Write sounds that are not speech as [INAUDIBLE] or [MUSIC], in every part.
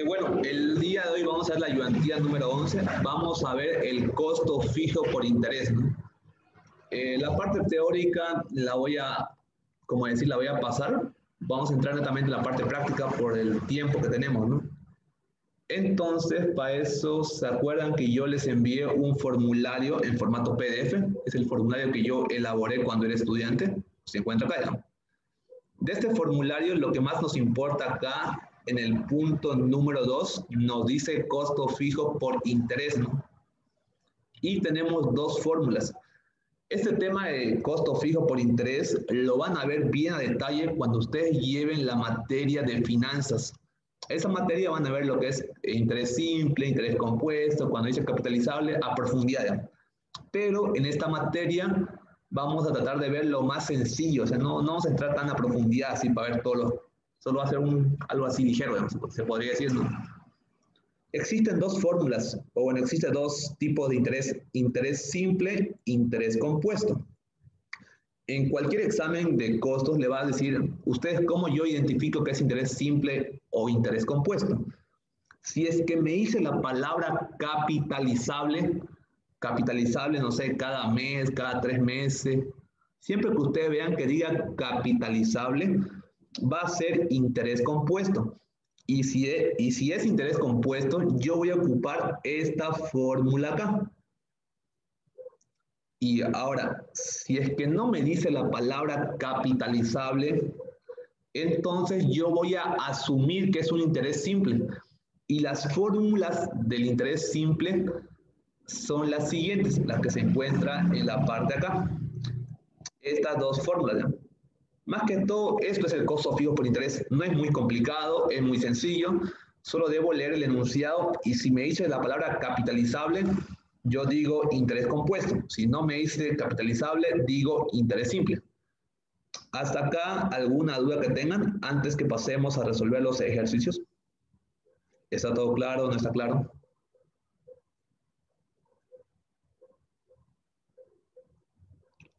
Eh, bueno, el día de hoy vamos a ver la ayudantía número 11. Vamos a ver el costo fijo por interés. Eh, la parte teórica la voy a, como decir, la voy a pasar. Vamos a entrar netamente en la parte práctica por el tiempo que tenemos, ¿no? Entonces, para eso, ¿se acuerdan que yo les envié un formulario en formato PDF? Es el formulario que yo elaboré cuando era estudiante. Se encuentra acá, ¿no? De este formulario, lo que más nos importa acá en el punto número 2 nos dice costo fijo por interés, ¿no? Y tenemos dos fórmulas. Este tema de costo fijo por interés lo van a ver bien a detalle cuando ustedes lleven la materia de finanzas. Esa materia van a ver lo que es interés simple, interés compuesto, cuando dice capitalizable, a profundidad. Pero en esta materia vamos a tratar de ver lo más sencillo, o sea, no, no vamos a entrar tan a profundidad así para ver todos los solo hacer un, algo así ligero, se podría decir, ¿no? Existen dos fórmulas, o bueno, existen dos tipos de interés, interés simple, interés compuesto. En cualquier examen de costos le va a decir, ¿ustedes cómo yo identifico que es interés simple o interés compuesto? Si es que me dice la palabra capitalizable, capitalizable, no sé, cada mes, cada tres meses, siempre que ustedes vean que diga capitalizable, va a ser interés compuesto. Y si, es, y si es interés compuesto, yo voy a ocupar esta fórmula acá. Y ahora, si es que no me dice la palabra capitalizable, entonces yo voy a asumir que es un interés simple. Y las fórmulas del interés simple son las siguientes, las que se encuentran en la parte acá. Estas dos fórmulas. Más que todo, esto es el costo fijo por interés. No es muy complicado, es muy sencillo. Solo debo leer el enunciado y si me dice la palabra capitalizable, yo digo interés compuesto. Si no me dice capitalizable, digo interés simple. Hasta acá, ¿alguna duda que tengan antes que pasemos a resolver los ejercicios? ¿Está todo claro? ¿No está claro?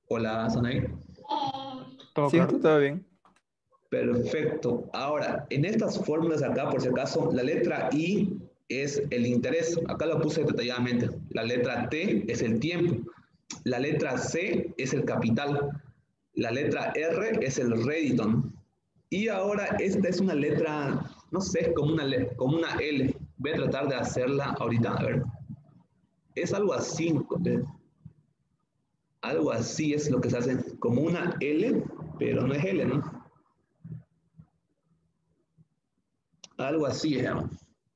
Hola, Sanaí. Todo sí, todo bien. Perfecto. Ahora, en estas fórmulas acá, por si acaso, la letra I es el interés. Acá lo puse detalladamente. La letra T es el tiempo. La letra C es el capital. La letra R es el rédito. Y ahora esta es una letra, no sé, como una, como una L. Voy a tratar de hacerla ahorita, a ver. Es algo así. Algo así es lo que se hace, como una L pero no es L, ¿no? Algo así, digamos.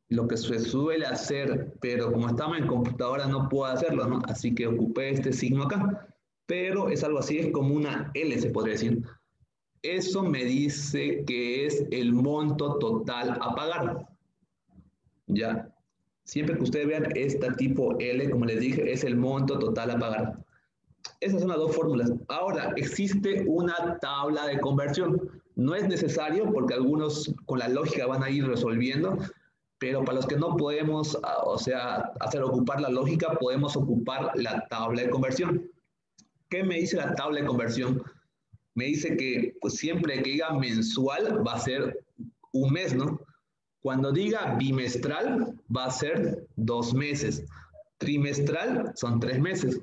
Lo que se suele hacer, pero como estamos en computadora no puedo hacerlo, ¿no? Así que ocupé este signo acá. Pero es algo así, es como una L, se podría decir. Eso me dice que es el monto total a pagar. Ya. Siempre que ustedes vean este tipo L, como les dije, es el monto total a pagar. Esas son las dos fórmulas. Ahora, existe una tabla de conversión. No es necesario porque algunos con la lógica van a ir resolviendo, pero para los que no podemos, ah, o sea, hacer ocupar la lógica, podemos ocupar la tabla de conversión. ¿Qué me dice la tabla de conversión? Me dice que pues, siempre que diga mensual va a ser un mes, ¿no? Cuando diga bimestral va a ser dos meses. Trimestral son tres meses.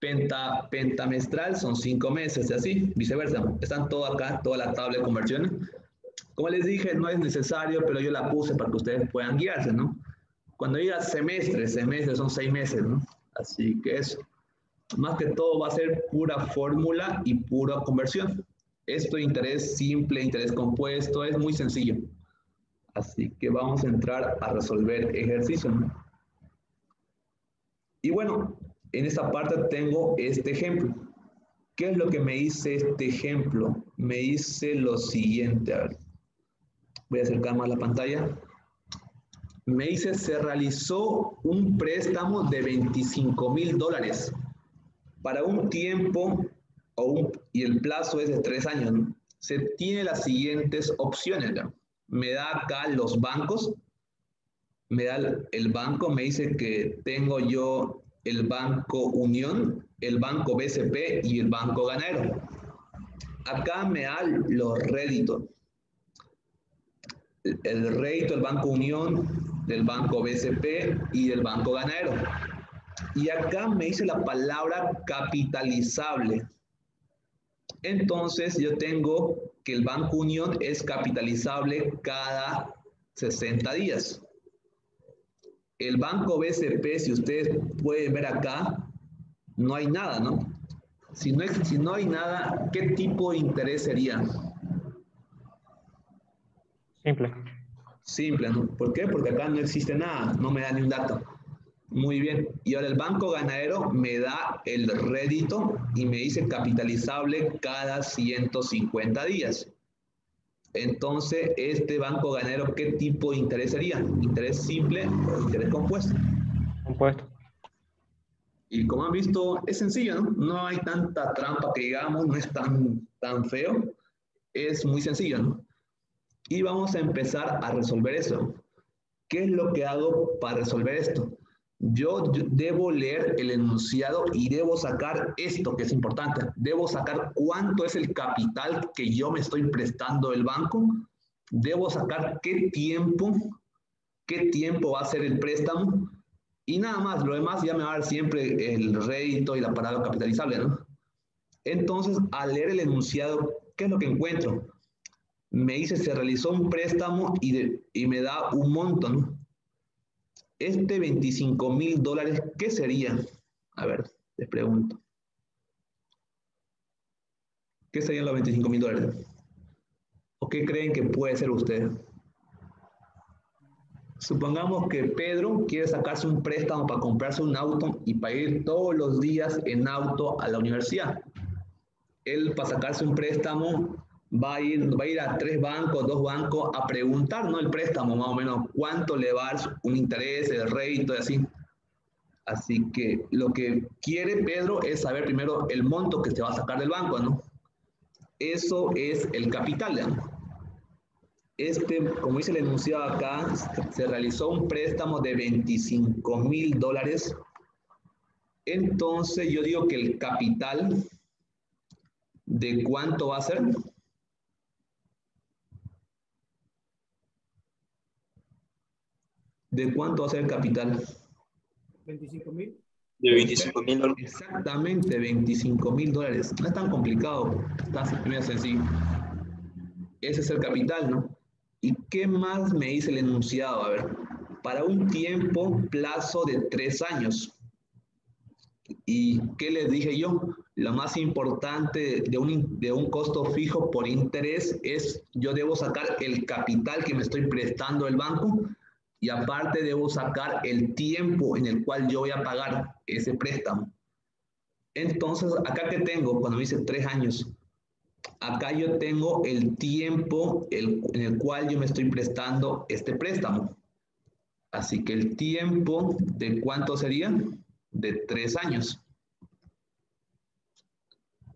Penta, pentamestral son cinco meses y así, viceversa. Están todo acá, toda la tabla de conversiones. Como les dije, no es necesario, pero yo la puse para que ustedes puedan guiarse, ¿no? Cuando diga semestre, semestre son seis meses, ¿no? Así que eso. Más que todo va a ser pura fórmula y pura conversión. Esto interés simple, interés compuesto, es muy sencillo. Así que vamos a entrar a resolver ejercicios. ¿no? Y bueno, en esta parte tengo este ejemplo. ¿Qué es lo que me dice este ejemplo? Me dice lo siguiente. A ver. Voy a acercar más la pantalla. Me dice, se realizó un préstamo de 25 mil dólares para un tiempo y el plazo es de tres años. Se tiene las siguientes opciones. Me da acá los bancos. Me da el banco, me dice que tengo yo el Banco Unión, el Banco BCP y el Banco Ganero. Acá me da los réditos. el rédito del Banco Unión, del Banco BCP y del Banco Ganadero. Y acá me dice la palabra capitalizable. Entonces yo tengo que el Banco Unión es capitalizable cada 60 días. El Banco BCP, si ustedes pueden ver acá, no hay nada, ¿no? Si no, si no hay nada, ¿qué tipo de interés sería? Simple. Simple, ¿no? ¿Por qué? Porque acá no existe nada, no me da ni un dato. Muy bien. Y ahora el banco ganadero me da el rédito y me dice capitalizable cada 150 días. Entonces, este banco ganadero, ¿qué tipo de interés sería? ¿Interés simple o interés compuesto? Compuesto. Y como han visto, es sencillo, ¿no? No hay tanta trampa que digamos, no es tan, tan feo. Es muy sencillo, ¿no? Y vamos a empezar a resolver eso. ¿Qué es lo que hago para resolver esto? Yo debo leer el enunciado y debo sacar esto que es importante. Debo sacar cuánto es el capital que yo me estoy prestando del banco. Debo sacar qué tiempo, qué tiempo va a ser el préstamo. Y nada más, lo demás ya me va a dar siempre el rédito y la parada capitalizable, ¿no? Entonces, al leer el enunciado, ¿qué es lo que encuentro? Me dice, se realizó un préstamo y, y me da un monto, ¿no? Este 25 mil dólares, ¿qué sería? A ver, les pregunto. ¿Qué serían los 25 mil dólares? ¿O qué creen que puede ser usted? Supongamos que Pedro quiere sacarse un préstamo para comprarse un auto y para ir todos los días en auto a la universidad. Él para sacarse un préstamo va a ir, va a, ir a tres bancos, dos bancos a preguntar, ¿no? El préstamo, más o menos, cuánto le va a dar un interés, el rédito y así. Así que lo que quiere Pedro es saber primero el monto que se va a sacar del banco, ¿no? Eso es el capital, ¿no? Este, como dice el enunciado acá, se realizó un préstamo de 25 mil dólares. Entonces yo digo que el capital, ¿de cuánto va a ser? ¿De cuánto va a ser el capital? 25 mil. De 25 mil dólares. Exactamente, 25 mil dólares. No es tan complicado, está sencillo. Ese es el capital, ¿no? ¿Y qué más me dice el enunciado? A ver, para un tiempo, plazo de tres años. ¿Y qué les dije yo? Lo más importante de un, de un costo fijo por interés es yo debo sacar el capital que me estoy prestando el banco y aparte debo sacar el tiempo en el cual yo voy a pagar ese préstamo. Entonces, acá que tengo, cuando dice tres años, acá yo tengo el tiempo en el cual yo me estoy prestando este préstamo. Así que el tiempo de cuánto sería? De tres años.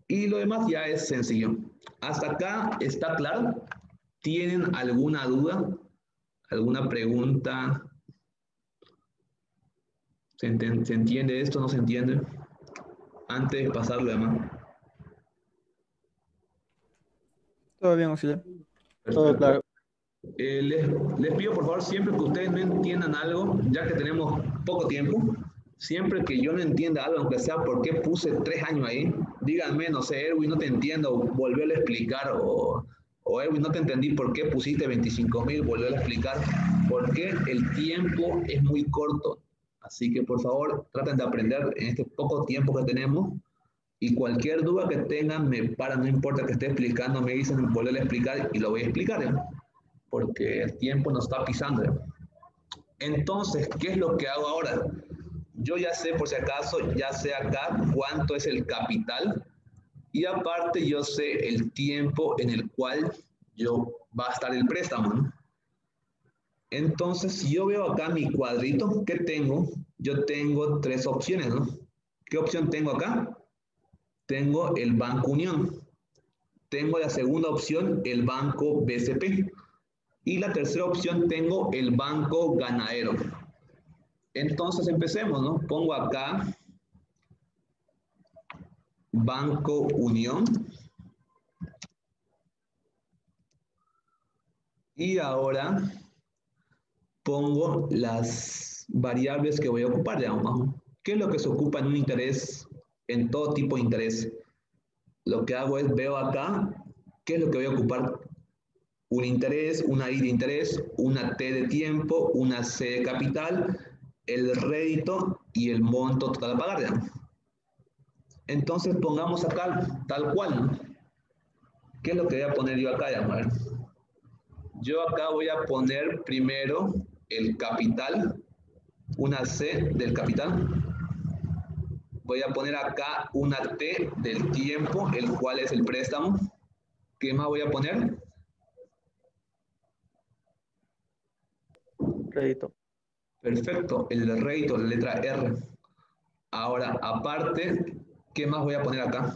Y lo demás ya es sencillo. ¿Hasta acá está claro? ¿Tienen alguna duda? ¿Alguna pregunta? ¿Se, entiende esto? ¿No se entiende? Antes de pasarlo demás. Todo bien, auxiliar. Todo claro. Eh, les, les, pido por favor siempre que ustedes no entiendan algo, ya que tenemos poco tiempo, siempre que yo no entienda algo, aunque sea por qué puse tres años ahí, díganme, no sé, Erwin, no te entiendo, volverlo a explicar, o o no te entendí por qué pusiste 25 mil, volver a explicar, porque el tiempo es muy corto. Así que por favor, traten de aprender en este poco tiempo que tenemos y cualquier duda que tengan, me para, no importa que esté explicando, me dicen volver a explicar y lo voy a explicar, ¿eh? porque el tiempo nos está pisando. ¿eh? Entonces, ¿qué es lo que hago ahora? Yo ya sé, por si acaso, ya sé acá cuánto es el capital y aparte yo sé el tiempo en el cual yo va a estar el préstamo. Entonces, si yo veo acá mi cuadrito, ¿qué tengo? Yo tengo tres opciones, ¿no? ¿Qué opción tengo acá? Tengo el Banco Unión. Tengo la segunda opción, el Banco BCP. Y la tercera opción tengo el Banco Ganadero. Entonces empecemos, ¿no? Pongo acá Banco Unión. Y ahora pongo las variables que voy a ocupar, digamos. ¿Qué es lo que se ocupa en un interés, en todo tipo de interés? Lo que hago es, veo acá, ¿qué es lo que voy a ocupar? Un interés, una I de interés, una T de tiempo, una C de capital, el rédito y el monto total a pagar, digamos. Entonces pongamos acá tal cual. ¿Qué es lo que voy a poner yo acá? Ya, yo acá voy a poner primero el capital, una C del capital. Voy a poner acá una T del tiempo, el cual es el préstamo. ¿Qué más voy a poner? Rédito. Perfecto, el rédito, la letra R. Ahora, aparte, ¿qué más voy a poner acá?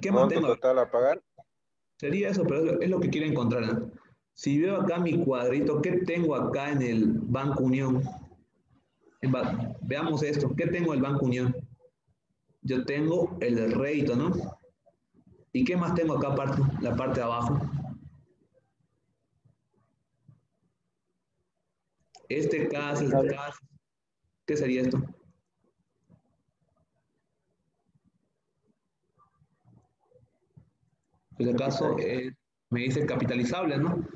¿Qué más tengo? total a pagar? Sería eso, pero es lo que quiero encontrar. Si veo acá mi cuadrito, ¿qué tengo acá en el Banco Unión? Veamos esto. ¿Qué tengo en el Banco Unión? Yo tengo el rédito, ¿no? ¿Y qué más tengo acá aparte? La parte de abajo. Este caso, este caso. ¿Qué sería esto? En este caso eh, me dice capitalizable, ¿no?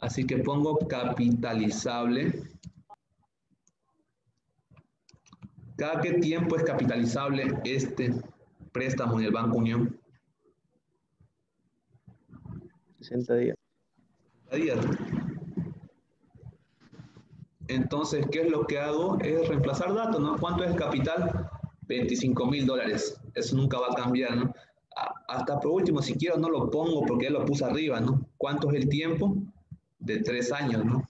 Así que pongo capitalizable. ¿Cada qué tiempo es capitalizable este préstamo en el Banco Unión? 60 días. 60 días. Entonces, ¿qué es lo que hago? Es reemplazar datos, ¿no? ¿Cuánto es el capital? 25 mil dólares. Eso nunca va a cambiar, ¿no? hasta por último, si quiero no lo pongo porque ya lo puse arriba, ¿no? ¿Cuánto es el tiempo? De tres años, ¿no?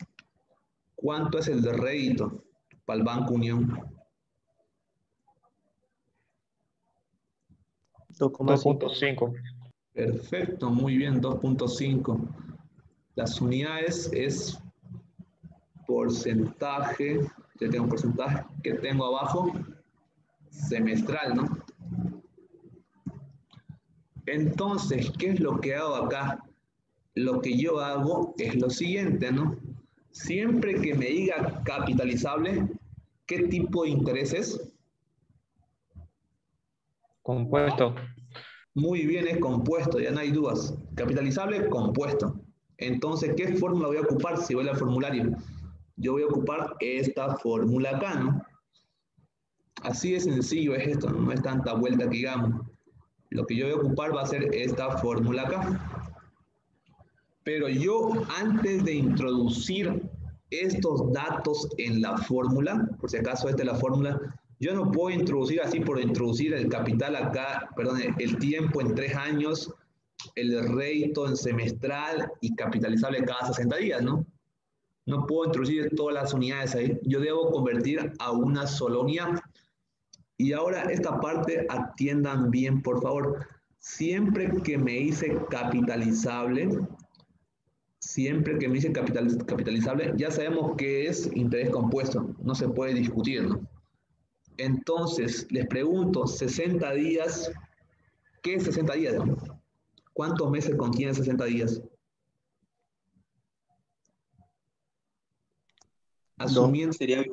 ¿Cuánto es el de rédito para el Banco Unión? 2.5. Perfecto, muy bien, 2.5. Las unidades es porcentaje, ya tengo un porcentaje que tengo abajo, semestral, ¿no? Entonces, ¿qué es lo que hago acá? Lo que yo hago es lo siguiente, ¿no? Siempre que me diga capitalizable, ¿qué tipo de interés es? Compuesto. Muy bien, es compuesto, ya no hay dudas. Capitalizable, compuesto. Entonces, ¿qué fórmula voy a ocupar si voy al formulario? Yo voy a ocupar esta fórmula acá, ¿no? Así de sencillo es esto, no es tanta vuelta que digamos. Lo que yo voy a ocupar va a ser esta fórmula acá. Pero yo antes de introducir estos datos en la fórmula, por si acaso esta es la fórmula, yo no puedo introducir así por introducir el capital acá, perdón, el tiempo en tres años, el rédito en semestral y capitalizable cada 60 días, ¿no? No puedo introducir todas las unidades ahí. Yo debo convertir a una sola. Y ahora esta parte atiendan bien, por favor. Siempre que me hice capitalizable, siempre que me hice capitalizable, ya sabemos que es interés compuesto, no se puede discutir, ¿no? Entonces, les pregunto, 60 días, ¿qué es 60 días? ¿Cuántos meses contiene 60 días? Asumiendo, sería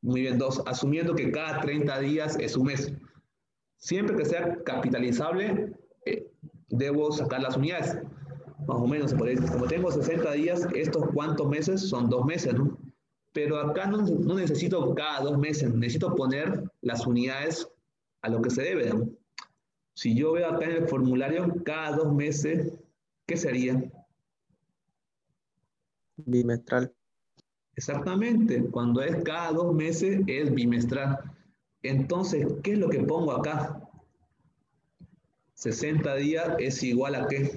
muy bien, dos, asumiendo que cada 30 días es un mes. Siempre que sea capitalizable, eh, debo sacar las unidades. Más o menos, como tengo 60 días, estos cuántos meses son dos meses, ¿no? Pero acá no, no necesito cada dos meses, necesito poner las unidades a lo que se debe. ¿no? Si yo veo acá en el formulario, cada dos meses, ¿qué sería? Bimestral. Exactamente, cuando es cada dos meses es bimestral. Entonces, ¿qué es lo que pongo acá? 60 días es igual a qué?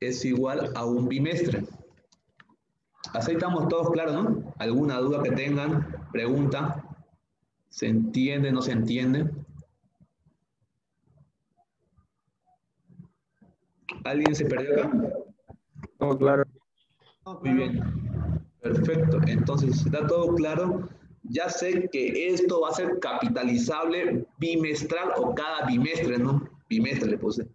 Es igual a un bimestre. Así estamos todos claros, ¿no? ¿Alguna duda que tengan? Pregunta. ¿Se entiende, no se entiende? ¿Alguien se perdió acá? No, claro. Muy bien. Perfecto. Entonces, está todo claro. Ya sé que esto va a ser capitalizable bimestral o cada bimestre, ¿no? Bimestre le puse.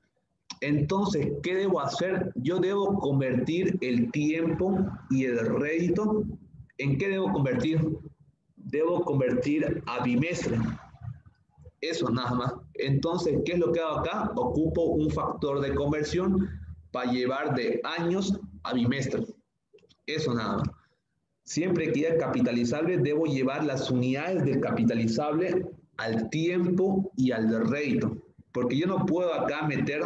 Entonces, ¿qué debo hacer? Yo debo convertir el tiempo y el rédito. ¿En qué debo convertir? Debo convertir a bimestre. Eso nada más. Entonces, ¿qué es lo que hago acá? Ocupo un factor de conversión para llevar de años a bimestre. Eso nada más. Siempre que haya capitalizable, debo llevar las unidades del capitalizable al tiempo y al rédito. Porque yo no puedo acá meter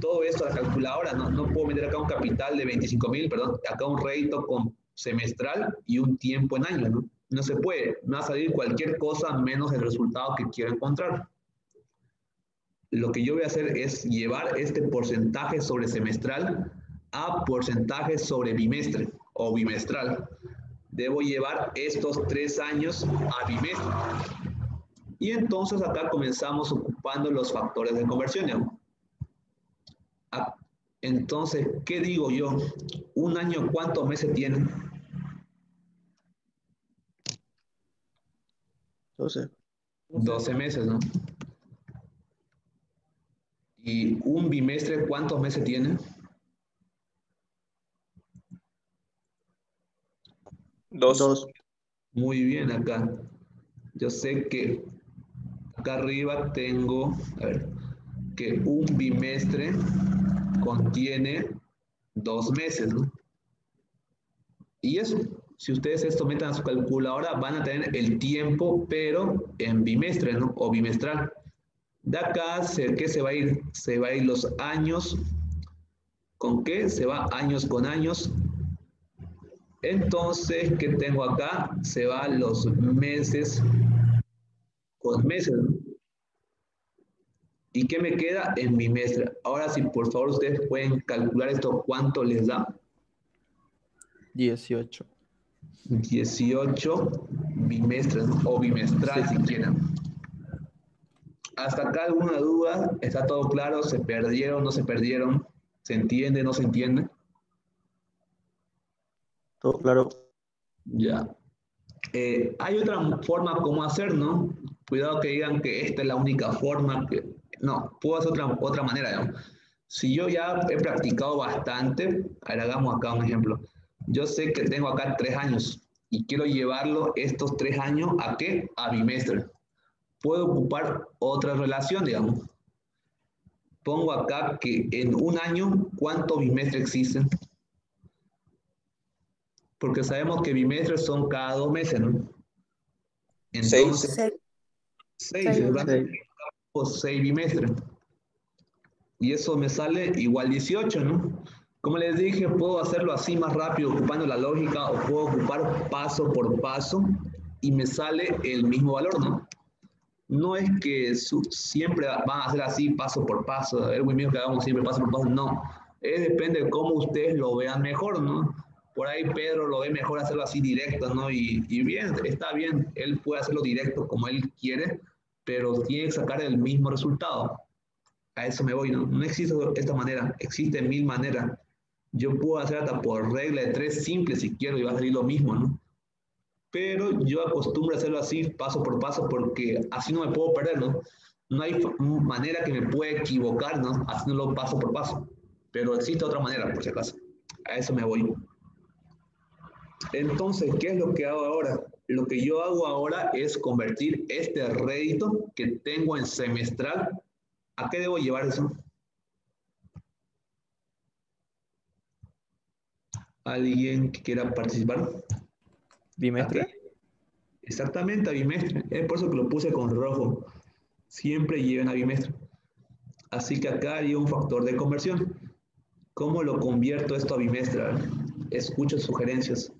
todo esto a la calculadora, no, no puedo meter acá un capital de 25 mil, perdón, acá un rédito con semestral y un tiempo en años, ¿no? No se puede, me va a salir cualquier cosa menos el resultado que quiero encontrar. Lo que yo voy a hacer es llevar este porcentaje sobre semestral a porcentaje sobre bimestre o bimestral. Debo llevar estos tres años a bimestre. Y entonces acá comenzamos ocupando los factores de conversión. Ah, entonces, ¿qué digo yo? ¿Un año cuántos meses tiene? 12. 12 meses, ¿no? ¿Y un bimestre cuántos meses tiene? Dos. Dos. Muy bien acá. Yo sé que acá arriba tengo, a ver, que un bimestre contiene dos meses, ¿no? Y eso, si ustedes esto metan a su calculadora, van a tener el tiempo, pero en bimestre, ¿no? O bimestral. De acá, ¿qué se va a ir? Se va a ir los años. ¿Con qué? Se va años con años. Entonces, ¿qué tengo acá? Se va los meses con meses. ¿no? ¿Y qué me queda en bimestre? Ahora sí, por favor, ustedes pueden calcular esto, ¿cuánto les da? 18. 18 bimestres o bimestral si quieren. ¿Hasta acá alguna duda? ¿Está todo claro? ¿Se perdieron? ¿No se perdieron? ¿Se entiende? ¿No se entiende? Todo claro. Ya. Eh, hay otra forma como hacer, ¿no? Cuidado que digan que esta es la única forma que... No, puedo hacer otra, otra manera, ¿no? Si yo ya he practicado bastante, a ver, hagamos acá un ejemplo. Yo sé que tengo acá tres años y quiero llevarlo estos tres años a qué? A bimestre. Puedo ocupar otra relación, digamos. Pongo acá que en un año, ¿cuántos bimestres existen? Porque sabemos que bimestres son cada dos meses, ¿no? Entonces, Seis. seis, Seis. seis bimestres. Y eso me sale igual 18, ¿no? Como les dije, puedo hacerlo así más rápido ocupando la lógica o puedo ocupar paso por paso y me sale el mismo valor, ¿no? No es que su- siempre van a hacer así paso por paso, es muy mío que hagamos siempre paso por paso, no. Es depende de cómo ustedes lo vean mejor, ¿no? Por ahí Pedro lo ve mejor hacerlo así directo, ¿no? Y, y bien, está bien, él puede hacerlo directo como él quiere, pero tiene que sacar el mismo resultado. A eso me voy, ¿no? No existe esta manera, existen mil maneras. Yo puedo hacer hasta por regla de tres simple si quiero y va a salir lo mismo, ¿no? Pero yo acostumbro a hacerlo así, paso por paso, porque así no me puedo perder, ¿no? No hay manera que me pueda equivocar, ¿no? Haciéndolo paso por paso. Pero existe otra manera, por si acaso. A eso me voy. Entonces, ¿qué es lo que hago ahora? Lo que yo hago ahora es convertir este rédito que tengo en semestral. ¿A qué debo llevar eso? ¿Alguien que quiera participar? ¿Bimestre? Exactamente, a bimestre. Es por eso que lo puse con rojo. Siempre lleven a bimestre. Así que acá hay un factor de conversión. ¿Cómo lo convierto esto a bimestre? Escucho sugerencias.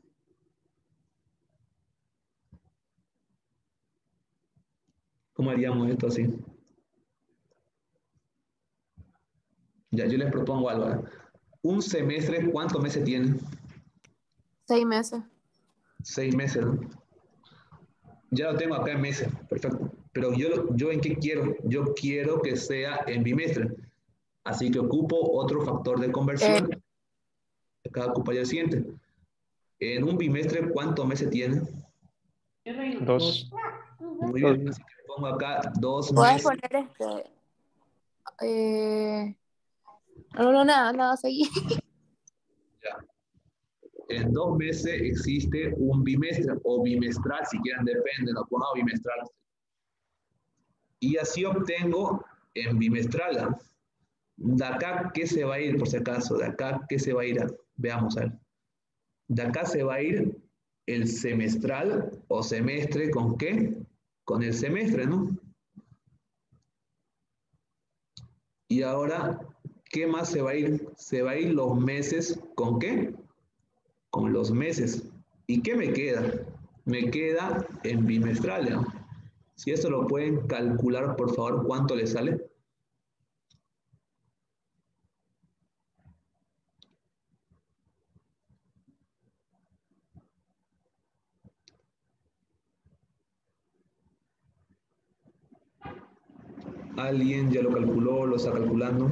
¿Cómo haríamos esto así? Ya, yo les propongo algo. ¿eh? Un semestre, ¿cuántos meses tiene? Seis meses. Seis meses, ¿no? Ya lo tengo acá en meses, perfecto. Pero yo, yo en qué quiero? Yo quiero que sea en bimestre. Así que ocupo otro factor de conversión. Acá ocuparía el siguiente. En un bimestre, ¿cuántos meses tiene? Dos. Muy bien, así que pongo acá dos Puedes meses. poner este. Eh, no, no, nada, nada, seguí. En dos meses existe un bimestre o bimestral, si quieren, depende, no pongo bimestral. Y así obtengo en bimestral. De acá, ¿qué se va a ir, por si acaso? De acá, ¿qué se va a ir? Veamos, a ver. De acá se va a ir el semestral o semestre, ¿con qué? Con el semestre, ¿no? Y ahora, ¿qué más se va a ir? Se va a ir los meses, ¿con qué? Con los meses. ¿Y qué me queda? Me queda en bimestral. Si eso lo pueden calcular, por favor, ¿cuánto le sale? ¿Alguien ya lo calculó, lo está calculando?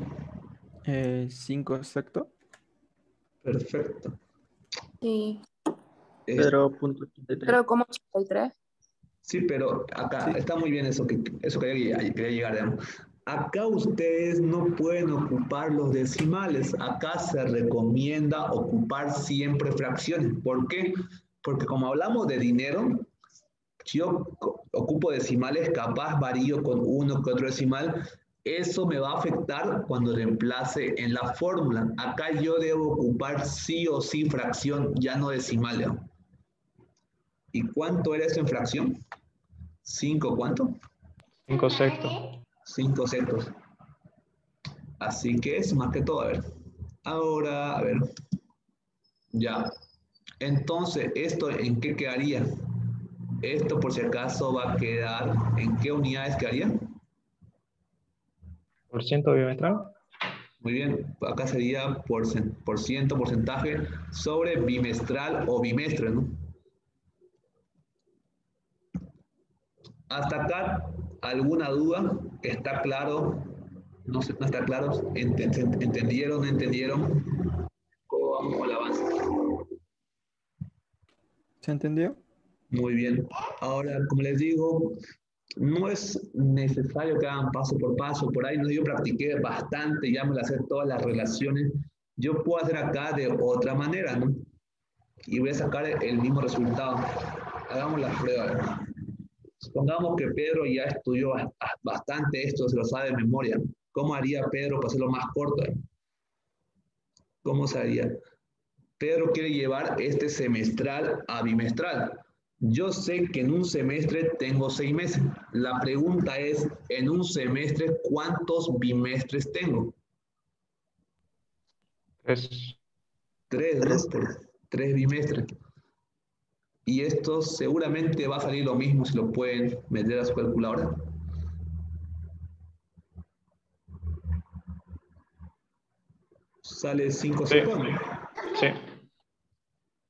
Eh, 5 exacto. Perfecto. Sí, Eh, Pero punto 83. pero como 83. Sí, pero acá Sí. está muy bien eso que eso quería, quería llegar. digamos. Acá ustedes no pueden ocupar los decimales. Acá se recomienda ocupar siempre fracciones. ¿Por qué? Porque como hablamos de dinero, si yo ocupo decimales, capaz varío con uno que otro decimal. Eso me va a afectar cuando reemplace en la fórmula. Acá yo debo ocupar sí o sí fracción, ya no decimal. digamos. ¿Y cuánto era eso en fracción? ¿Cinco cuánto? Cinco sextos. Cinco sectos. Así que es más que todo, a ver. Ahora, a ver. Ya. Entonces, ¿esto en qué quedaría? Esto por si acaso va a quedar, ¿en qué unidades quedaría? Por ciento bimestral. Muy bien, acá sería por, por ciento, porcentaje sobre bimestral o bimestre, ¿no? Hasta acá, ¿alguna duda? ¿Está claro? No, sé, no está claro. Ent- ent- ¿Entendieron? ¿No entendieron? ¿Cómo vamos con el avance? ¿Se entendió? Muy bien. Ahora, como les digo, no es necesario que hagan paso por paso. Por ahí no, yo practiqué bastante, ya me las sé todas las relaciones. Yo puedo hacer acá de otra manera, ¿no? Y voy a sacar el mismo resultado. Hagamos la prueba. Supongamos que Pedro ya estudió bas- bastante esto, se lo sabe de memoria. ¿Cómo haría Pedro para hacerlo más corto? ¿Cómo se haría? Pedro quiere llevar este semestral a bimestral. Yo sé que en un semestre tengo seis meses. La pregunta es, en un semestre, ¿cuántos bimestres tengo? Tres. Tres, ¿no? Tres. Bimestres. Y esto seguramente va a salir lo mismo si lo pueden meter a su calculadora. Sale 5 Sí. segundos.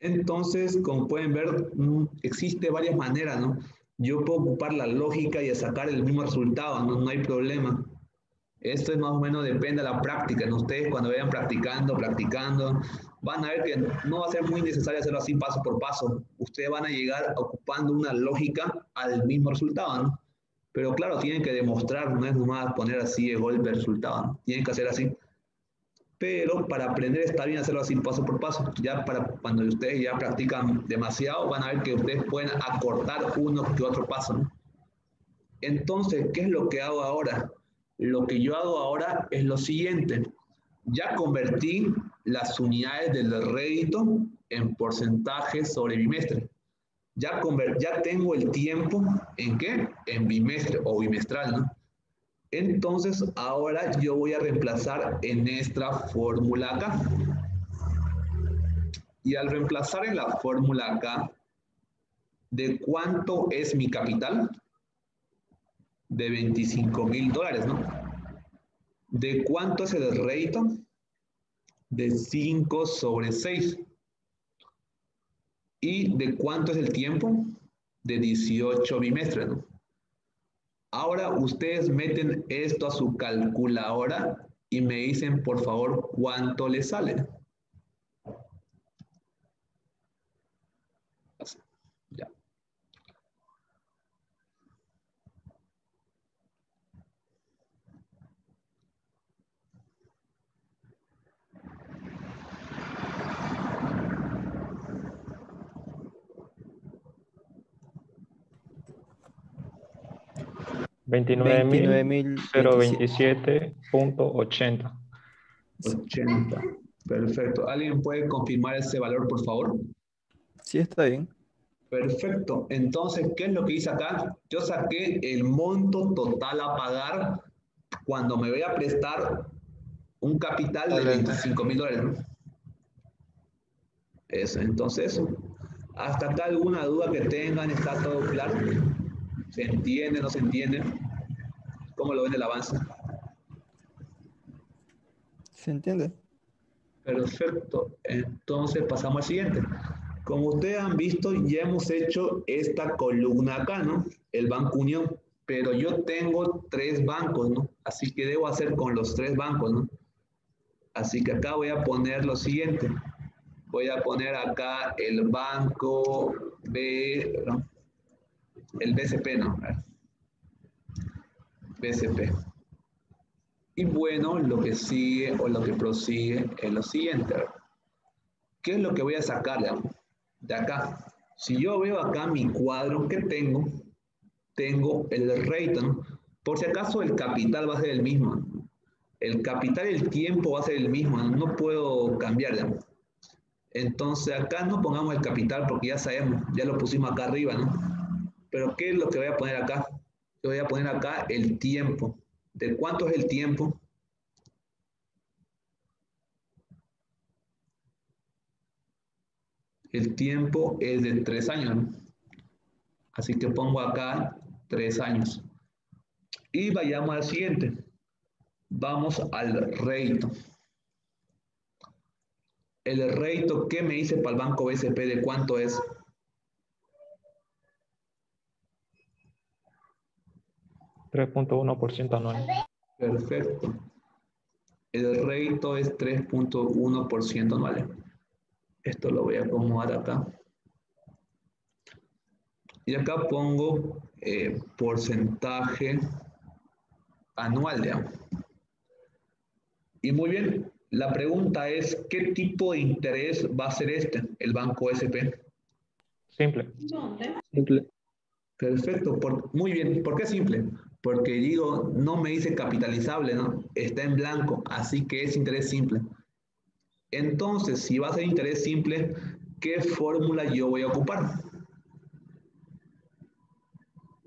Entonces, como pueden ver, mm, existe varias maneras, ¿no? Yo puedo ocupar la lógica y sacar el mismo resultado, no, no hay problema. Esto es más o menos depende de la práctica, ¿no? Ustedes cuando vayan practicando, practicando, van a ver que no va a ser muy necesario hacerlo así paso por paso. Ustedes van a llegar ocupando una lógica al mismo resultado, ¿no? Pero claro, tienen que demostrar, no es nomás poner así de golpe el resultado, ¿no? Tienen que hacer así pero para aprender está bien hacerlo así paso por paso. Ya para cuando ustedes ya practican demasiado, van a ver que ustedes pueden acortar uno que otro paso. ¿no? Entonces, ¿qué es lo que hago ahora? Lo que yo hago ahora es lo siguiente. Ya convertí las unidades del rédito en porcentajes sobre bimestre. Ya, ya tengo el tiempo en qué? En bimestre o bimestral, ¿no? Entonces, ahora yo voy a reemplazar en esta fórmula acá. Y al reemplazar en la fórmula acá, ¿de cuánto es mi capital? De 25 mil dólares, ¿no? ¿De cuánto es el rédito? De 5 sobre 6. ¿Y de cuánto es el tiempo? De 18 bimestres, ¿no? Ahora ustedes meten esto a su calculadora y me dicen, por favor, cuánto les sale. 29.027.80. 80. Perfecto. ¿Alguien puede confirmar ese valor, por favor? Sí, está bien. Perfecto. Entonces, ¿qué es lo que hice acá? Yo saqué el monto total a pagar cuando me voy a prestar un capital de 25 mil dólares. Eso, entonces, hasta acá alguna duda que tengan, está todo claro. ¿Se entiende, no se entiende? ¿Cómo lo ven el avance? ¿Se entiende? Perfecto. Entonces pasamos al siguiente. Como ustedes han visto, ya hemos hecho esta columna acá, ¿no? El Banco Unión. Pero yo tengo tres bancos, ¿no? Así que debo hacer con los tres bancos, ¿no? Así que acá voy a poner lo siguiente. Voy a poner acá el banco B, ¿no? El BCP, ¿no? BCP. Y bueno, lo que sigue o lo que prosigue es lo siguiente. ¿Qué es lo que voy a sacar de acá? Si yo veo acá mi cuadro que tengo, tengo el rate, ¿no? Por si acaso el capital va a ser el mismo. El capital y el tiempo va a ser el mismo, no, puedo cambiar. Entonces acá no pongamos el capital porque ya sabemos, ya lo pusimos acá arriba, ¿no? Pero ¿qué es lo que voy a poner acá? Yo voy a poner acá el tiempo. ¿De cuánto es el tiempo? El tiempo es de tres años. Así que pongo acá tres años. Y vayamos al siguiente. Vamos al reito. El reito ¿qué me dice para el banco BSP de cuánto es? 3.1% anual. Perfecto. El reito es 3.1% anual. Esto lo voy a acomodar acá. Y acá pongo eh, porcentaje anual, digamos. Y muy bien, la pregunta es, ¿qué tipo de interés va a ser este, el banco SP? Simple. Simple. Perfecto, muy bien. ¿Por qué simple? Porque digo, no me dice capitalizable, ¿no? Está en blanco, así que es interés simple. Entonces, si va a ser interés simple, ¿qué fórmula yo voy a ocupar?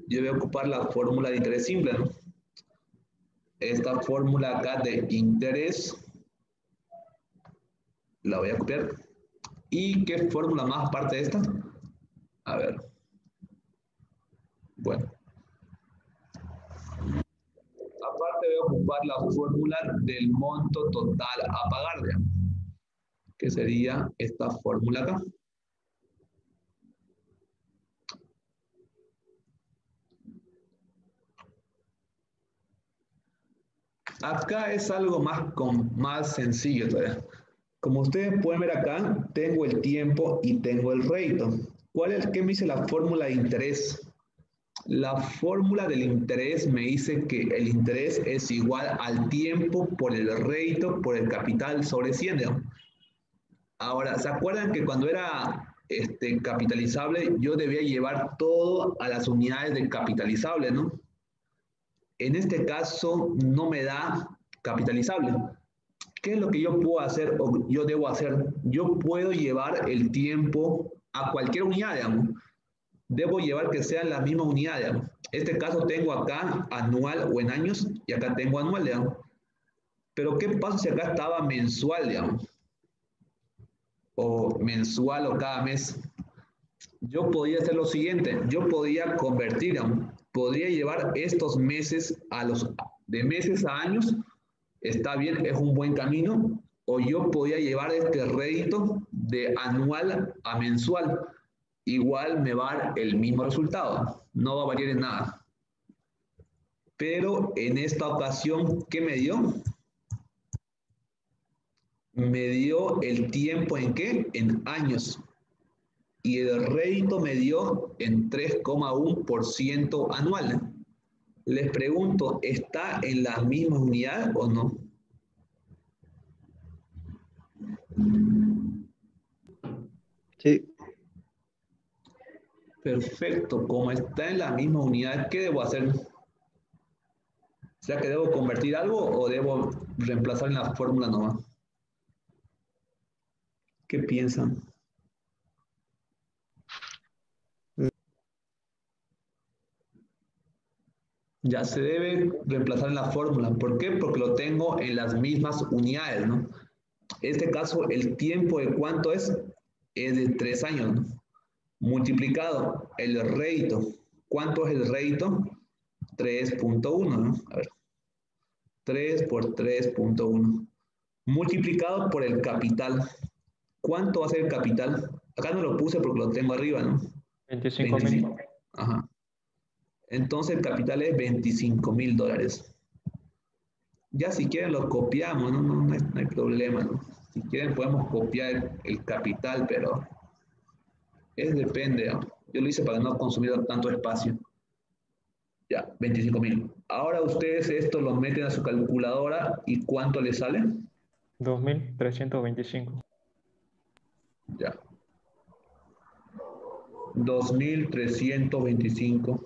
Yo voy a ocupar la fórmula de interés simple, ¿no? Esta fórmula acá de interés la voy a copiar. ¿Y qué fórmula más aparte de esta? A ver. Bueno. A ocupar la fórmula del monto total a pagar, que sería esta fórmula acá. Acá es algo más, con, más sencillo todavía. Como ustedes pueden ver acá, tengo el tiempo y tengo el reto. ¿Cuál es, qué me dice la fórmula de interés? La fórmula del interés me dice que el interés es igual al tiempo por el reto por el capital sobre 100. Ahora, ¿se acuerdan que cuando era este, capitalizable yo debía llevar todo a las unidades de capitalizable, ¿no? En este caso no me da capitalizable. ¿Qué es lo que yo puedo hacer o yo debo hacer? Yo puedo llevar el tiempo a cualquier unidad, digamos. Debo llevar que sean las mismas unidades. Este caso tengo acá anual o en años y acá tengo anual, digamos. Pero ¿qué pasa si acá estaba mensual? O mensual o cada mes. Yo podría hacer lo siguiente, yo podría convertir, digamos, podría llevar estos meses a los de meses a años está bien, es un buen camino, o yo podía llevar este rédito de anual a mensual. Igual me va a dar el mismo resultado, no va a variar en nada. Pero en esta ocasión, ¿qué me dio? Me dio el tiempo en qué? En años. Y el rédito me dio en 3,1% anual. Les pregunto, ¿está en la misma unidad o no? Sí. Perfecto, como está en la misma unidad, ¿qué debo hacer? ¿Será que debo convertir algo o debo reemplazar en la fórmula nomás? ¿Qué piensan? Ya se debe reemplazar en la fórmula. ¿Por qué? Porque lo tengo en las mismas unidades, ¿no? En este caso, el tiempo de cuánto es, es de tres años, ¿no? Multiplicado el rédito. ¿Cuánto es el rédito? 3.1, ¿no? A ver. 3 por 3.1. Multiplicado por el capital. ¿Cuánto va a ser el capital? Acá no lo puse porque lo tengo arriba, ¿no? 25 mil. Ajá. Entonces el capital es 25 mil dólares. Ya si quieren lo copiamos, ¿no? No, no, hay, no hay problema, ¿no? Si quieren podemos copiar el capital, pero es depende. ¿no? Yo lo hice para no consumir tanto espacio. Ya, 25 mil. Ahora ustedes esto lo meten a su calculadora y ¿cuánto les sale? 2.325. Ya. 2.325.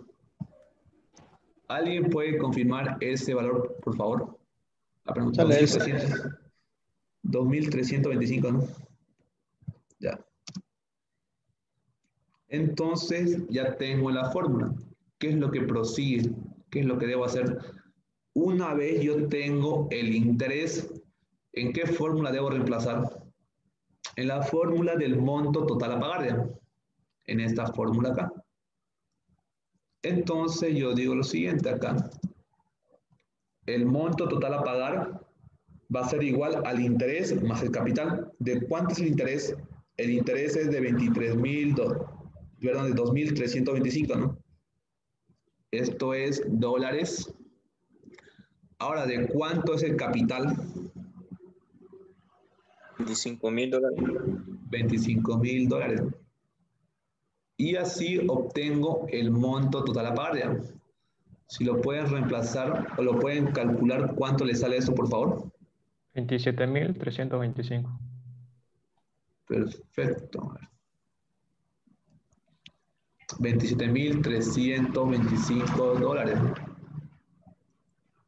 ¿Alguien puede confirmar ese valor, por favor? La pregunta. Sale 2.300. 2.325, ¿no? Ya. Entonces ya tengo la fórmula. ¿Qué es lo que prosigue? ¿Qué es lo que debo hacer? Una vez yo tengo el interés, ¿en qué fórmula debo reemplazar? En la fórmula del monto total a pagar, digamos. En esta fórmula acá. Entonces yo digo lo siguiente acá. El monto total a pagar va a ser igual al interés más el capital. ¿De cuánto es el interés? El interés es de 23 mil, perdón, de 2.325, ¿no? Esto es dólares. Ahora, ¿de cuánto es el capital? 25 mil dólares. 25 mil dólares. Y así obtengo el monto total a pagar. Si lo pueden reemplazar o lo pueden calcular, ¿cuánto le sale esto, por favor? 27.325. Perfecto. A ver. 27.325 dólares.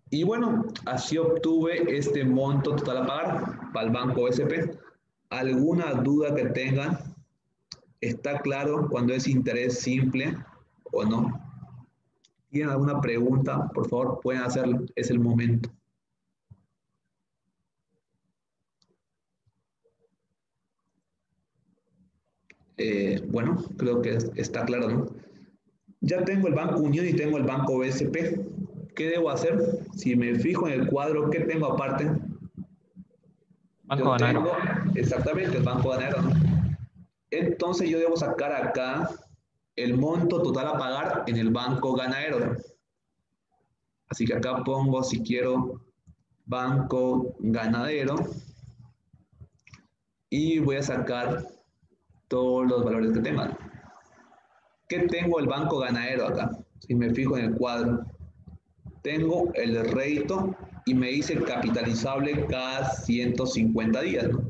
Y bueno, así obtuve este monto total a pagar para el banco OSP. ¿Alguna duda que tengan? ¿Está claro cuando es interés simple o no? ¿Tienen alguna pregunta? Por favor, pueden hacerlo. Es el momento. Eh, bueno, creo que es- está claro, ¿no? Ya tengo el Banco Unión y tengo el Banco BSP. ¿Qué debo hacer? Si me fijo en el cuadro, ¿qué tengo aparte? Banco tengo- exactamente, el Banco Ganadero. ¿no? Entonces yo debo sacar acá el monto total a pagar en el Banco Ganadero. Así que acá pongo, si quiero, Banco Ganadero. Y voy a sacar todos los valores que tengan. ¿Qué tengo el Banco Ganadero acá? Si me fijo en el cuadro. Tengo el rédito y me dice capitalizable cada 150 días. ¿no?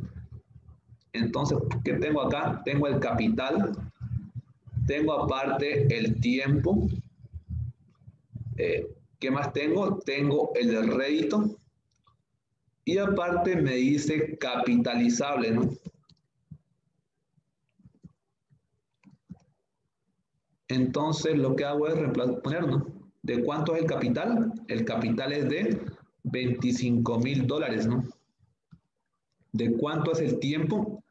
Entonces, ¿qué tengo acá? Tengo el capital, tengo aparte el tiempo. Eh, ¿Qué más tengo? Tengo el rédito. Y aparte me dice capitalizable, ¿no? Entonces lo que hago es reempla- poner, ¿no? ¿De cuánto es el capital? El capital es de 25 mil dólares, ¿no? ¿De cuánto es el tiempo?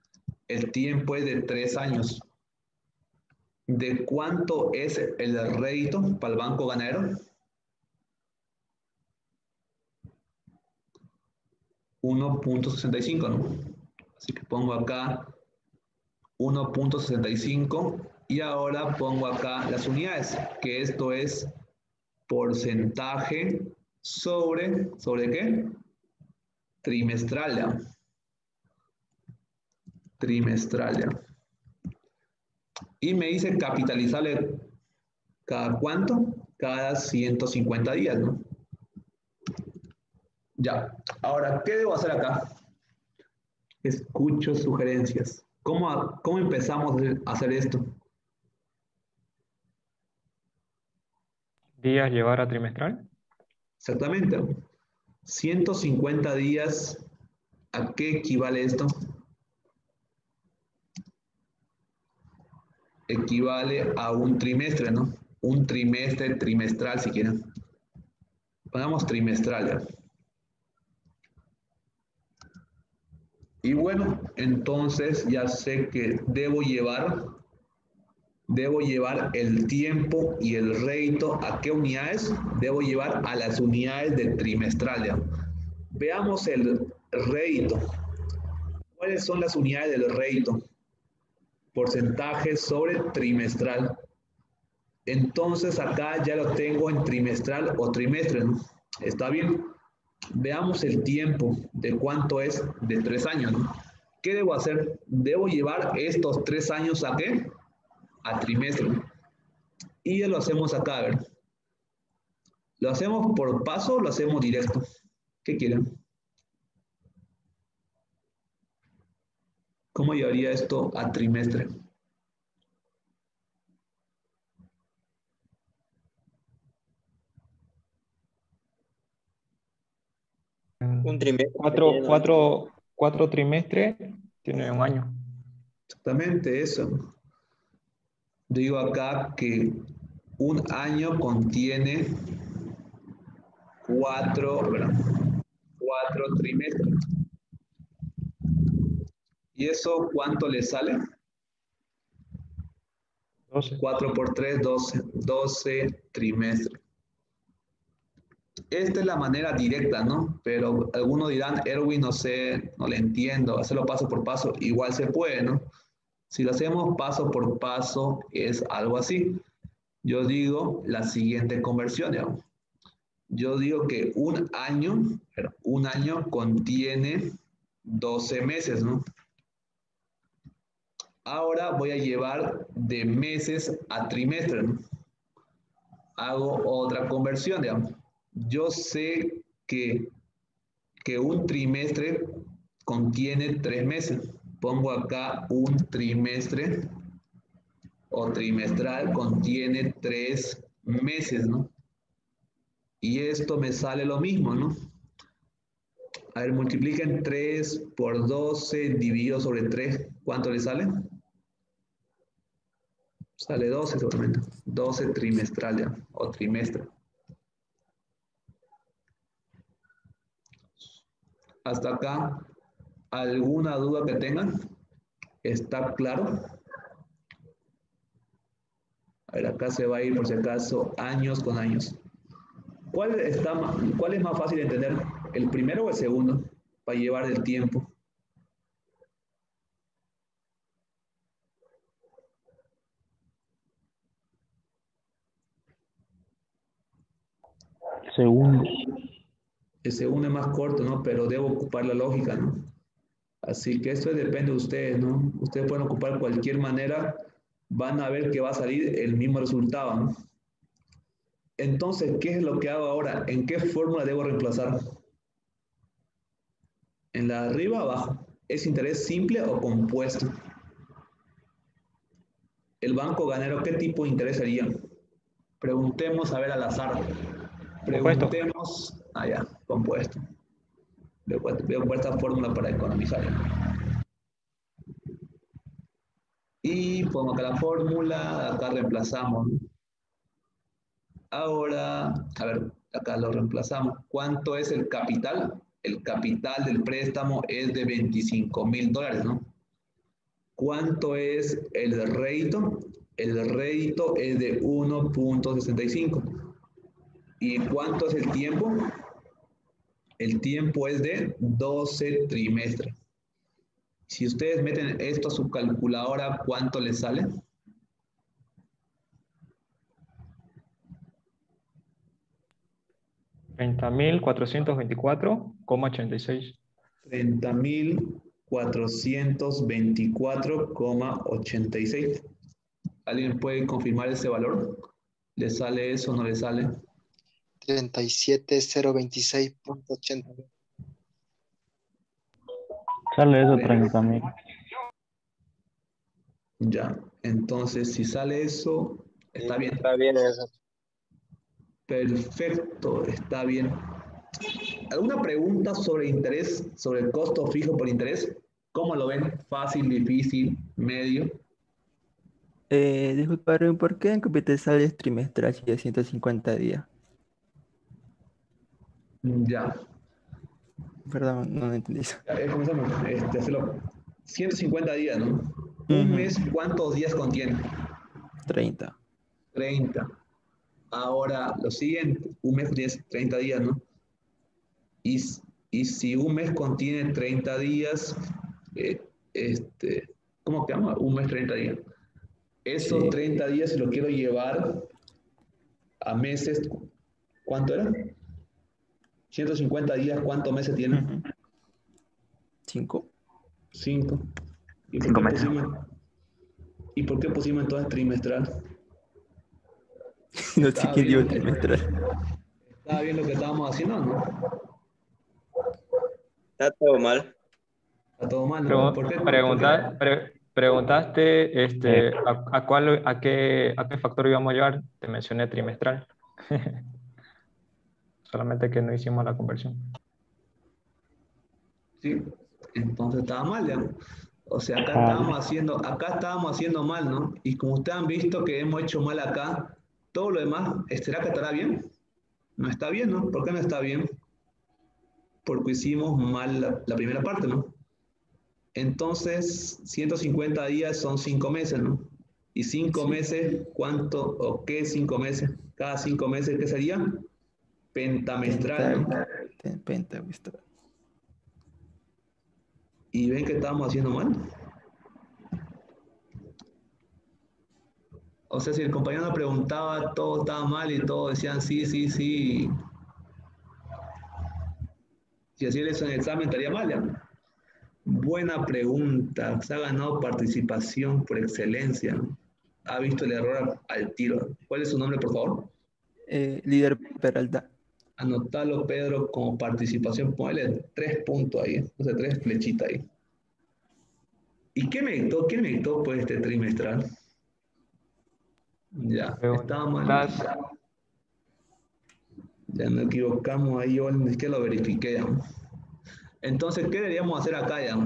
El tiempo es de tres años. ¿De cuánto es el rédito para el banco ganadero? 1.65, ¿no? Así que pongo acá 1.65 y ahora pongo acá las unidades, que esto es porcentaje sobre, ¿sobre qué? Trimestral. Trimestral. Y me dice capitalizable cada cuánto? Cada 150 días, ¿no? Ya. Ahora, ¿qué debo hacer acá? Escucho sugerencias. ¿Cómo, cómo empezamos a hacer esto? Días llevar a trimestral. Exactamente. 150 días, ¿a qué equivale esto? Equivale a un trimestre, ¿no? Un trimestre trimestral, si quieren. Pongamos trimestral ya. Y bueno, entonces ya sé que debo llevar, debo llevar el tiempo y el rédito a qué unidades? Debo llevar a las unidades de trimestral. Veamos el rédito. ¿Cuáles son las unidades del rédito? Porcentaje sobre trimestral. Entonces acá ya lo tengo en trimestral o trimestre. ¿no? ¿Está bien? Veamos el tiempo de cuánto es de tres años. ¿Qué debo hacer? Debo llevar estos tres años a qué? A trimestre. Y ya lo hacemos acá, a ver. ¿Lo hacemos por paso o lo hacemos directo? ¿Qué quieren? ¿Cómo llevaría esto a trimestre? Un trimestre. Cuatro, cuatro, cuatro trimestres tiene un año. Exactamente eso. Digo acá que un año contiene cuatro, cuatro trimestres. ¿Y eso cuánto le sale? 12. 4 por 3, 12. 12 trimestres. Esta es la manera directa, ¿no? Pero algunos dirán, Erwin, no sé, no le entiendo, hacerlo paso por paso, igual se puede, ¿no? Si lo hacemos paso por paso, es algo así. Yo digo la siguiente conversión. Yo digo que un año, un año contiene 12 meses, ¿no? Ahora voy a llevar de meses a trimestre. Hago otra conversión, yo sé que, que un trimestre contiene tres meses. Pongo acá un trimestre o trimestral contiene tres meses, ¿no? Y esto me sale lo mismo, ¿no? A ver, multipliquen 3 por 12 dividido sobre 3. ¿Cuánto le sale? Sale 12 seguramente. 12 trimestral ya, o trimestre. Hasta acá, ¿alguna duda que tengan? ¿Está claro? A ver, acá se va a ir por si acaso años con años. ¿Cuál, está, ¿Cuál es más fácil de entender? ¿El primero o el segundo? Para llevar el tiempo. Segundo. El segundo es más corto, ¿no? Pero debo ocupar la lógica, ¿no? Así que esto depende de ustedes, ¿no? Ustedes pueden ocupar cualquier manera, van a ver que va a salir el mismo resultado, ¿no? Entonces, ¿qué es lo que hago ahora? ¿En qué fórmula debo reemplazar? ¿En la de arriba o abajo? ¿Es interés simple o compuesto? El banco ganero, ¿qué tipo de interés sería? Preguntemos a ver al azar. Preguntemos, allá, ah, compuesto. A ocupar esta fórmula para economizar. Y pongo acá la fórmula, acá reemplazamos. Ahora, a ver, acá lo reemplazamos. ¿Cuánto es el capital? El capital del préstamo es de 25 mil dólares, ¿no? ¿Cuánto es el rédito? El rédito es de 1.65. ¿Y cuánto es el tiempo? El tiempo es de 12 trimestres. Si ustedes meten esto a su calculadora, ¿cuánto les sale? Treinta mil cuatrocientos veinticuatro coma ochenta y seis. Treinta mil cuatrocientos veinticuatro coma ochenta y seis. ¿Alguien puede confirmar ese valor? ¿Le sale eso o no le sale? 37026.80. Sale eso 30 mil. Ya, entonces si sale eso, está bien. Está bien eso. Perfecto, está bien. ¿Alguna pregunta sobre interés, sobre el costo fijo por interés? ¿Cómo lo ven? ¿Fácil, difícil, medio? Eh, disculpa, ¿por qué en capital sales trimestral si es 150 días? Ya. Perdón, no entendí eso. Eh, comenzamos. Este, hacerlo. 150 días, ¿no? Un mes, ¿cuántos días contiene? 30. 30. Ahora, lo siguiente, un mes tiene 30 días, ¿no? Y, y si un mes contiene 30 días, eh, este, ¿cómo llama? Un mes, 30 días. Esos 30 días, si lo quiero llevar a meses, ¿cuánto era? 150 días, ¿cuántos meses tiene? Cinco. Cinco. ¿Y Cinco meses. ¿Y por qué pusimos entonces trimestral? [LAUGHS] no sé qué dio trimestral. Estaba bien lo que estábamos haciendo, ¿no? Está todo mal. Está todo mal, ¿no? ¿Por qué? preguntaste este, a, a, cuál, a, qué, a qué factor íbamos a llevar. Te mencioné trimestral. [LAUGHS] Solamente que no hicimos la conversión. Sí, entonces estaba mal, ya. O sea, acá estábamos haciendo, acá estábamos haciendo mal, ¿no? Y como ustedes han visto que hemos hecho mal acá, todo lo demás, ¿será que estará bien? No está bien, ¿no? ¿Por qué no está bien? Porque hicimos mal la, la primera parte, ¿no? Entonces, 150 días son 5 meses, ¿no? Y 5 meses, ¿cuánto o qué 5 meses? Cada 5 meses, ¿qué sería? Pentamestral. Pentamestral. ¿Y ven que estábamos haciendo mal? O sea, si el compañero preguntaba, todo estaba mal y todos decían sí, sí, sí. Si hacía eso en el examen, estaría mal, ¿ya? Buena pregunta. Se ha ganado participación por excelencia. Ha visto el error al tiro. ¿Cuál es su nombre, por favor? Eh, líder Peralta. Anotalo, Pedro, como participación. Ponle tres puntos ahí. O sea, tres flechitas ahí. ¿Y qué me dictó? ¿Quién me dictó pues este trimestral? Ya, estábamos mal. Ya nos equivocamos ahí, yo es que lo verifiqué. Entonces, ¿qué deberíamos hacer acá, ya?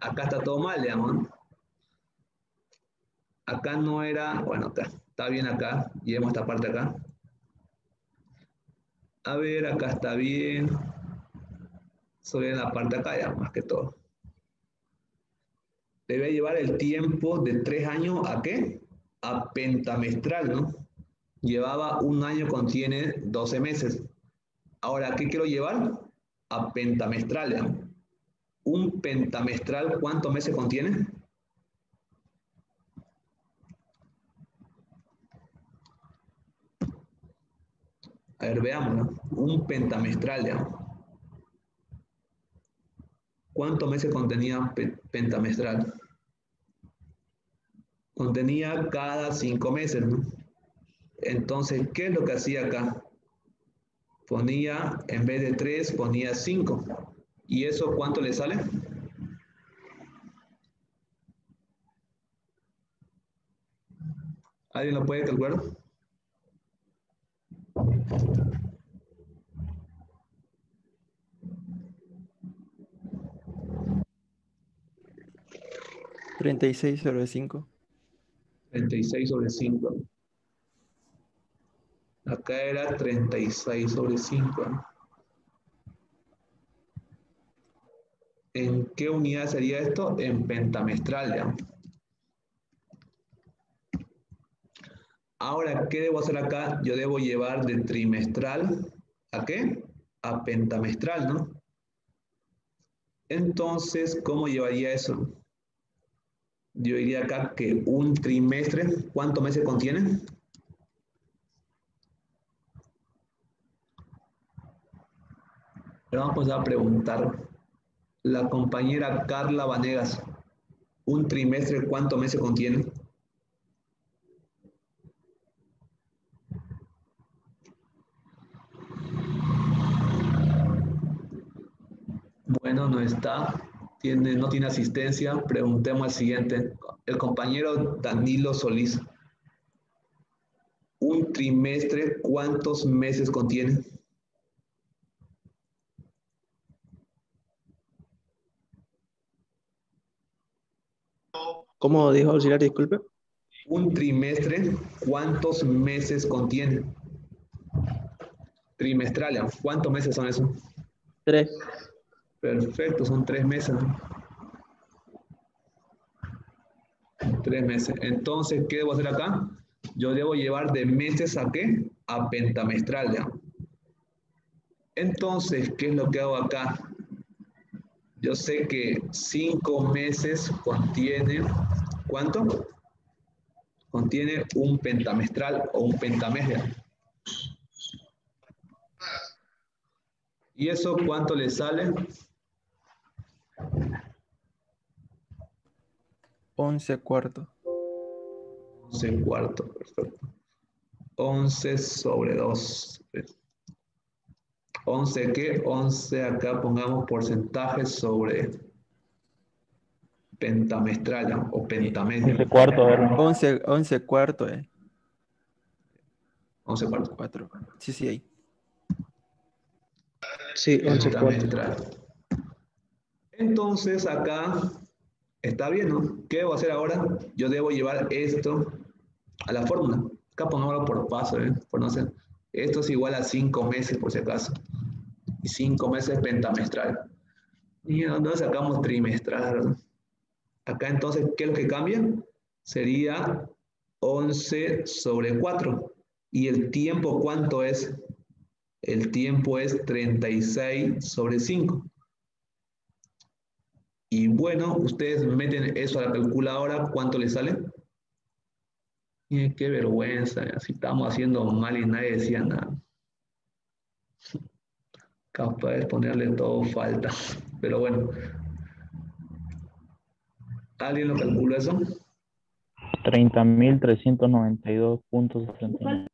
Acá está todo mal, digamos. Acá no era, bueno, acá, está bien acá, llevemos esta parte acá. A ver, acá está bien. Solo en la parte acá, ya, más que todo. Debe llevar el tiempo de tres años a qué? A pentamestral, ¿no? Llevaba un año, contiene 12 meses. Ahora, ¿qué quiero llevar? A pentamestral, ¿ya? Un pentamestral, ¿cuántos meses contiene? A ver, veamos, Un pentamestral, ¿ya? ¿Cuántos meses contenía pentamestral? Contenía cada cinco meses, ¿no? Entonces, ¿qué es lo que hacía acá? Ponía, en vez de tres, ponía cinco. ¿Y eso cuánto le sale? ¿Alguien lo puede calcular? Treinta y seis sobre cinco. 36 sobre 5. Acá era 36 sobre 5. ¿En qué unidad sería esto? En pentamestral Ahora, ¿qué debo hacer acá? Yo debo llevar de trimestral a qué? A pentamestral, ¿no? Entonces, ¿cómo llevaría eso? Yo diría acá que un trimestre, ¿cuántos meses contiene? Le vamos a preguntar. La compañera Carla Vanegas, ¿un trimestre cuántos meses contiene? Bueno, no está tiene, no tiene asistencia, preguntemos al siguiente. El compañero Danilo Solís. Un trimestre, ¿cuántos meses contiene? ¿Cómo dijo auxiliar? Disculpe. Un trimestre, ¿cuántos meses contiene? Trimestral, ¿cuántos meses son esos? Tres. Perfecto, son tres meses. Tres meses. Entonces, ¿qué debo hacer acá? Yo debo llevar de meses a qué? A pentamestral, ya. Entonces, ¿qué es lo que hago acá? Yo sé que cinco meses contiene, ¿cuánto? Contiene un pentamestral o un pentamés. ¿Y eso cuánto le sale? 11 cuartos. 11 cuartos, perfecto. 11 sobre 2. 11 qué? 11 acá pongamos porcentaje sobre pentamestral o pentamedia. 11 cuartos, 11, 11 cuartos, eh. 11 cuartos. 4. Sí, sí, ahí. Sí, 11 cuartos. Entonces acá está bien, ¿no? ¿Qué debo hacer ahora? Yo debo llevar esto a la fórmula. Acá pongámoslo por paso, ¿eh? Por no ser. Esto es igual a 5 meses, por si acaso. Y 5 meses pentamestral. ¿Y dónde sacamos trimestral? Acá entonces, ¿qué es lo que cambia? Sería 11 sobre 4. ¿Y el tiempo cuánto es? El tiempo es 36 sobre 5. Y bueno, ustedes meten eso a la calculadora, ¿cuánto les sale? Y qué vergüenza, si estamos haciendo mal y nadie decía nada. Capaz de ponerle todo falta, pero bueno. ¿Alguien lo calcula eso? 30.392.69.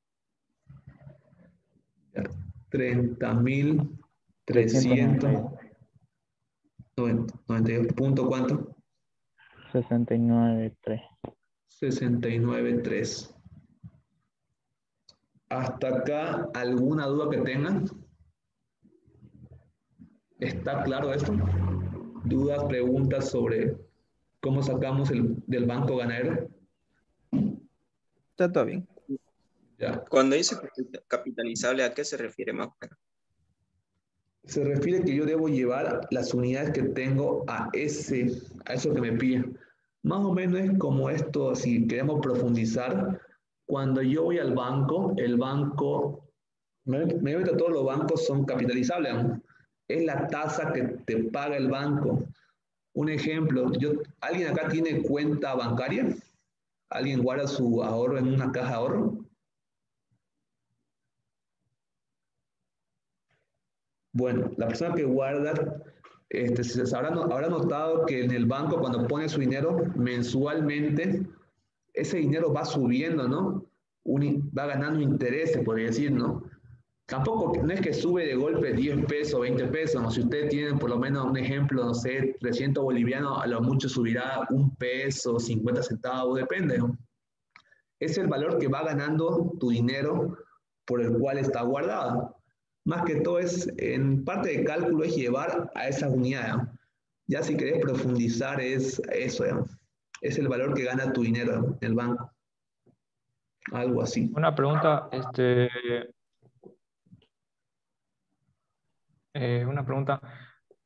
30.392. ¿Punto cuánto? 69.3. 69.3. Hasta acá, ¿alguna duda que tengan? ¿Está claro esto? ¿Dudas, preguntas sobre cómo sacamos el, del banco ganadero? Está todo bien. Ya. Cuando dice capitalizable, ¿a qué se refiere más? Se refiere que yo debo llevar las unidades que tengo a ese, a eso que me pide. Más o menos es como esto, si queremos profundizar, cuando yo voy al banco, el banco, mayormente todos los bancos son capitalizables, ¿no? es la tasa que te paga el banco. Un ejemplo, yo, ¿alguien acá tiene cuenta bancaria? ¿Alguien guarda su ahorro en una caja de ahorro? Bueno, la persona que guarda, este, se habrá, habrá notado que en el banco cuando pone su dinero mensualmente, ese dinero va subiendo, ¿no? va ganando intereses, podría decir, ¿no? Tampoco, no es que sube de golpe 10 pesos, 20 pesos, ¿no? si ustedes tienen por lo menos un ejemplo, no sé, 300 bolivianos, a lo mucho subirá un peso, 50 centavos, depende. ¿no? Es el valor que va ganando tu dinero por el cual está guardado. Más que todo es, en parte de cálculo, es llevar a esa unidad. Ya si querés profundizar es eso, ¿no? es el valor que gana tu dinero en el banco. Algo así. Una pregunta, este, Eh, una pregunta.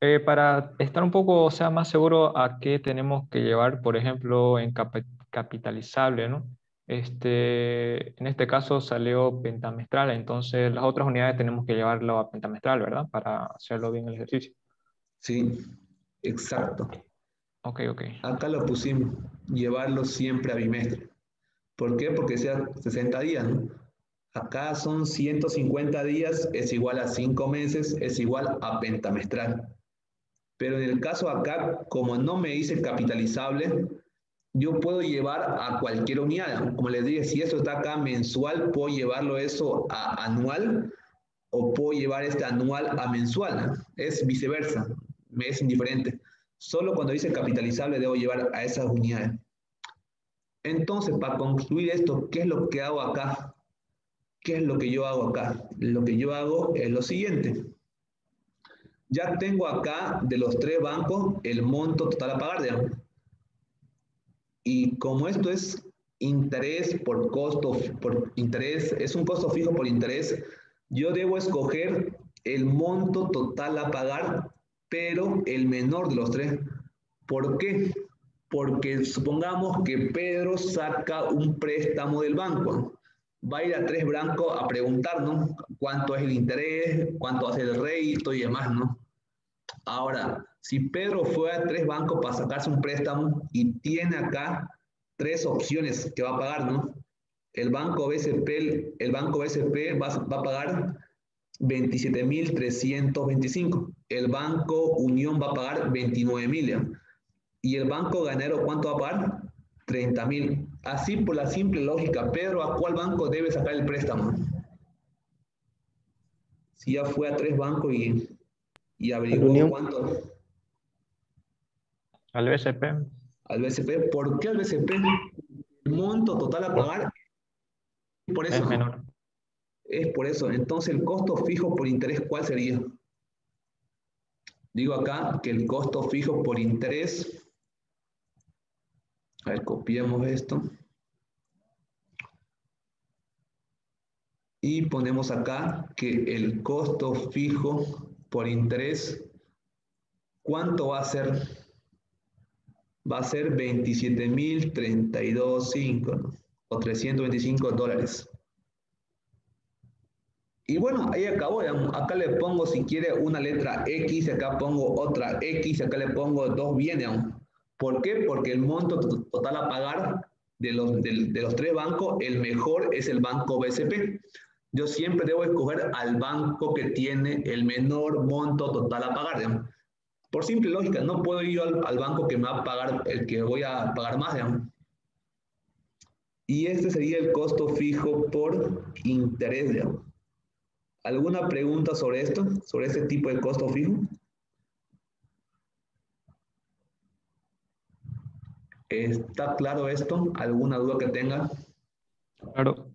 Eh, para estar un poco, o sea, más seguro a qué tenemos que llevar, por ejemplo, en capitalizable, ¿no? Este, en este caso salió pentamestral, entonces las otras unidades tenemos que llevarlo a pentamestral, ¿verdad? Para hacerlo bien el ejercicio. Sí, exacto. Ok, ok. Acá lo pusimos, llevarlo siempre a bimestre. ¿Por qué? Porque sea 60 días, ¿no? Acá son 150 días, es igual a 5 meses, es igual a pentamestral. Pero en el caso acá, como no me dice capitalizable, yo puedo llevar a cualquier unidad. Como les dije, si esto está acá mensual, puedo llevarlo eso a anual o puedo llevar este anual a mensual. Es viceversa, me es indiferente. Solo cuando dice capitalizable debo llevar a esas unidades. Entonces, para concluir esto, ¿qué es lo que hago acá? ¿qué es lo que yo hago acá? Lo que yo hago es lo siguiente. Ya tengo acá de los tres bancos el monto total a pagar, digamos. Y como esto es interés por costo, por interés, es un costo fijo por interés, yo debo escoger el monto total a pagar, pero el menor de los tres. ¿Por qué? Porque supongamos que Pedro saca un préstamo del banco. Va a ir a tres bancos a preguntarnos cuánto es el interés, cuánto hace el rédito y demás, ¿no? Ahora, si Pedro fue a tres bancos para sacarse un préstamo y tiene acá tres opciones que va a pagar, ¿no? El banco BCP, el banco BCP va, va a pagar 27.325. El banco Unión va a pagar 29.000. Y el banco Ganero, ¿cuánto va a pagar? 30.000. Así por la simple lógica, Pedro, ¿a cuál banco debe sacar el préstamo? Si ya fue a tres bancos y, y averiguó cuánto. Al BCP. Al BCP. ¿Por qué al BCP? El monto total a pagar. Por eso. Es menor. Es por eso. Entonces, el costo fijo por interés, ¿cuál sería? Digo acá que el costo fijo por interés. A ver, copiamos esto. Y ponemos acá que el costo fijo por interés, ¿cuánto va a ser? Va a ser 27.032.5 ¿no? o 325 dólares. Y bueno, ahí acabó. Acá le pongo, si quiere, una letra X, acá pongo otra X, acá le pongo dos bienes. ¿Por qué? Porque el monto total a pagar de los, de, de los tres bancos, el mejor es el banco BCP. Yo siempre debo escoger al banco que tiene el menor monto total a pagar. Por simple lógica, no puedo ir al, al, banco que me va a pagar, el que voy a pagar más. Digamos. Y este sería el costo fijo por interés. Digamos. ¿Alguna pregunta sobre esto? ¿Sobre este tipo de costo fijo? ¿Está claro esto? ¿Alguna duda que tenga? Claro,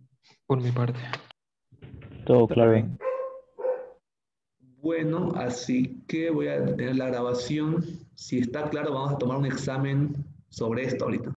por mi parte. Todo claro. Bueno, así que voy a tener la grabación. Si está claro, vamos a tomar un examen sobre esto ahorita.